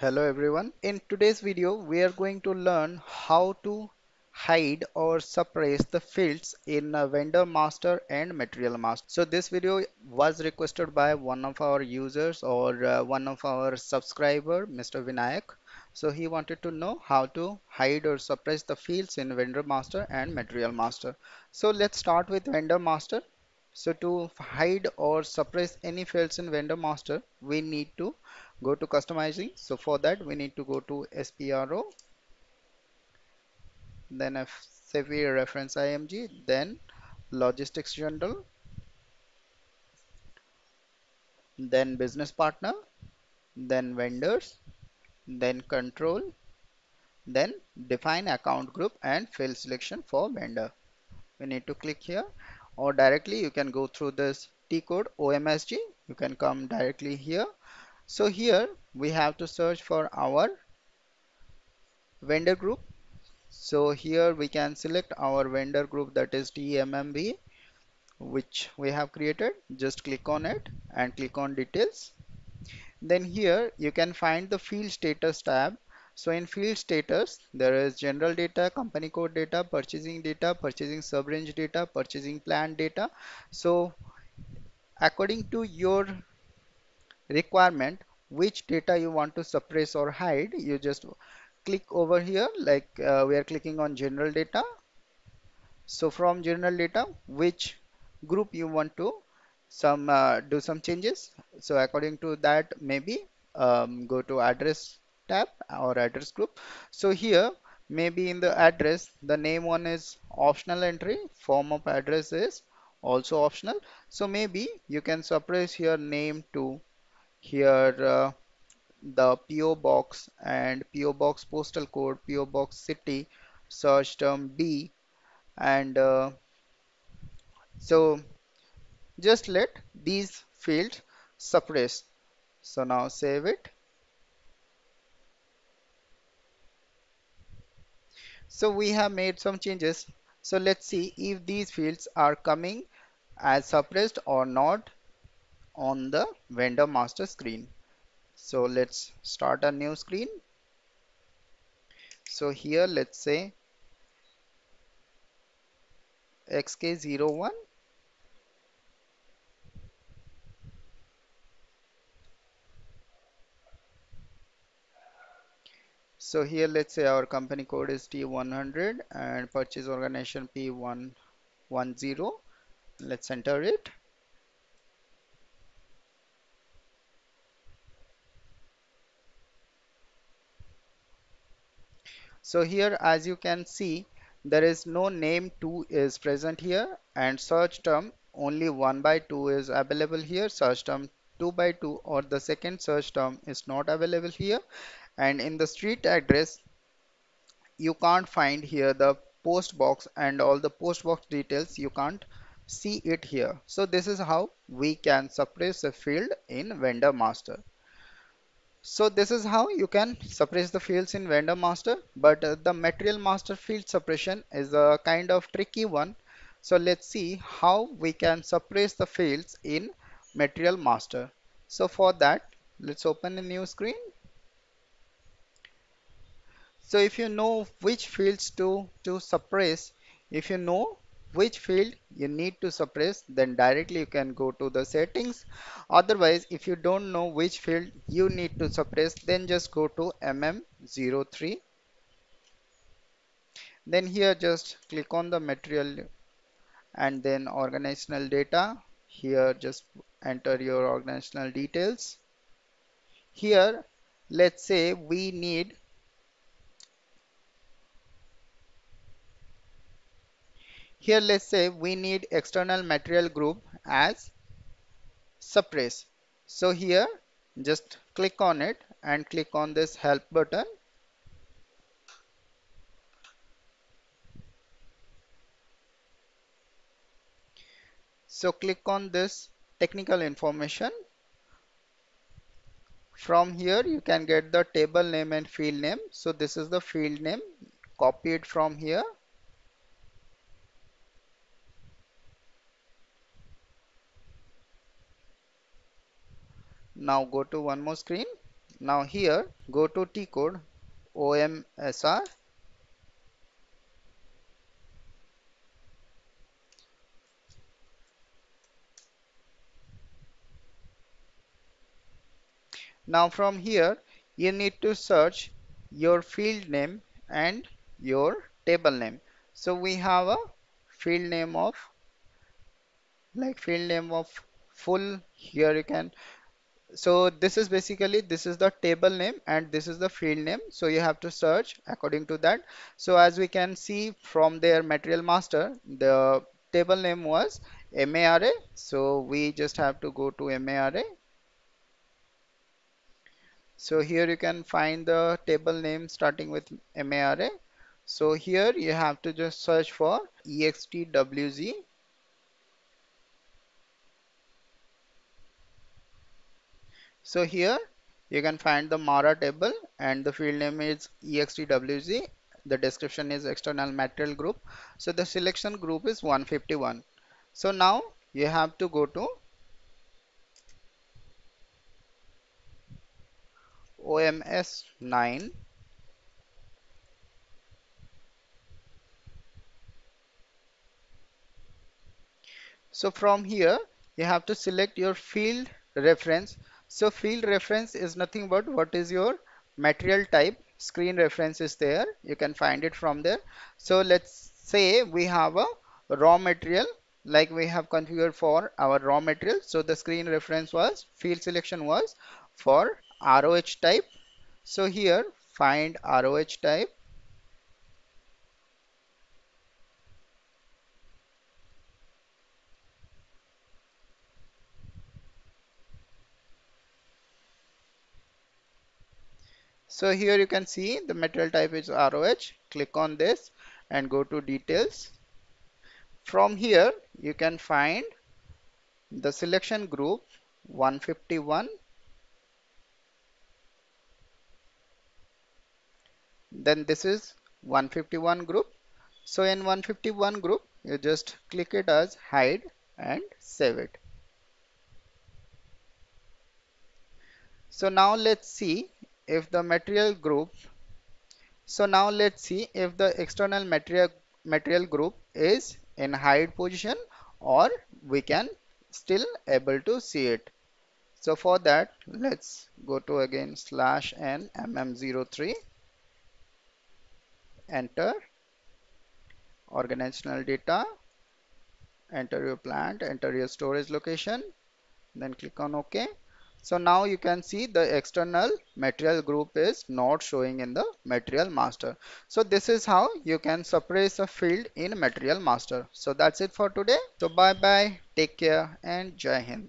Hello everyone. In today's video, we are going to learn how to hide or suppress the fields in vendor master and material master. So this video was requested by one of our users or uh, one of our subscriber, Mr. Vinayak. So he wanted to know how to hide or suppress the fields in vendor master and material master. So let's start with vendor master. So to hide or suppress any fields in vendor master, we need to go to customizing. So for that, we need to go to SPRO, then SAP reference IMG, then logistics general, then business partner, then vendors, then control, then define account group and field selection for vendor. We need to click here or directly you can go through this T code OMSG. You can come directly here. So here we have to search for our vendor group. So here we can select our vendor group that is TMMB which we have created. Just click on it and click on details. Then here you can find the field status tab so in field status, there is general data, company code data, purchasing data, purchasing sub-range data, purchasing plan data. So according to your requirement, which data you want to suppress or hide, you just click over here like uh, we are clicking on general data. So from general data, which group you want to some uh, do some changes. So according to that, maybe um, go to address tab or address group. So here maybe in the address the name one is optional entry form of address is also optional so maybe you can suppress your name to here uh, the PO box and PO box postal code PO box city search term B and uh, so just let these fields suppress. So now save it. So we have made some changes. So let's see if these fields are coming as suppressed or not on the vendor master screen. So let's start a new screen. So here let's say XK01 So here let's say our company code is T100 and purchase organization P110. Let's enter it. So here as you can see there is no name 2 is present here and search term only 1 by 2 is available here. Search term 2 by 2 or the second search term is not available here. And in the street address you can't find here the post box and all the post box details. You can't see it here. So this is how we can suppress a field in vendor master so this is how you can suppress the fields in vendor master but uh, the material master field suppression is a kind of tricky one. So let's see how we can suppress the fields in material master. So for that let's open a new screen. So if you know which fields to, to suppress, if you know which field you need to suppress, then directly you can go to the settings. Otherwise, if you don't know which field you need to suppress, then just go to MM03. Then here just click on the material and then organizational data. Here just enter your organizational details. Here, let's say we need Here let's say we need external material group as suppress. So here just click on it and click on this help button. So click on this technical information. From here you can get the table name and field name. So this is the field name. Copy it from here now go to one more screen. Now here go to T code OMSR Now from here you need to search your field name and your table name. So we have a field name of like field name of full. Here you can so this is basically this is the table name and this is the field name so you have to search according to that so as we can see from their material master the table name was MARA so we just have to go to MARA So here you can find the table name starting with MARA. So here you have to just search for EXTWG. So here you can find the MARA table and the field name is EXTWG. The description is external material group. So the selection group is 151. So now you have to go to OMS 9 so from here you have to select your field reference so field reference is nothing but what is your material type. Screen reference is there. You can find it from there. So let's say we have a raw material like we have configured for our raw material. So the screen reference was field selection was for ROH type. So here find ROH type So here you can see the material type is ROH. Click on this and go to details. From here you can find the selection group 151 then this is 151 group so in 151 group you just click it as hide and save it so now let's see if the material group so now let's see if the external material material group is in hide position or we can still able to see it. So for that let's go to again slash n mm03 enter organizational data enter your plant enter your storage location then click on ok so now you can see the external material group is not showing in the material master. So this is how you can suppress a field in material master. So that's it for today. So bye bye take care and jai hind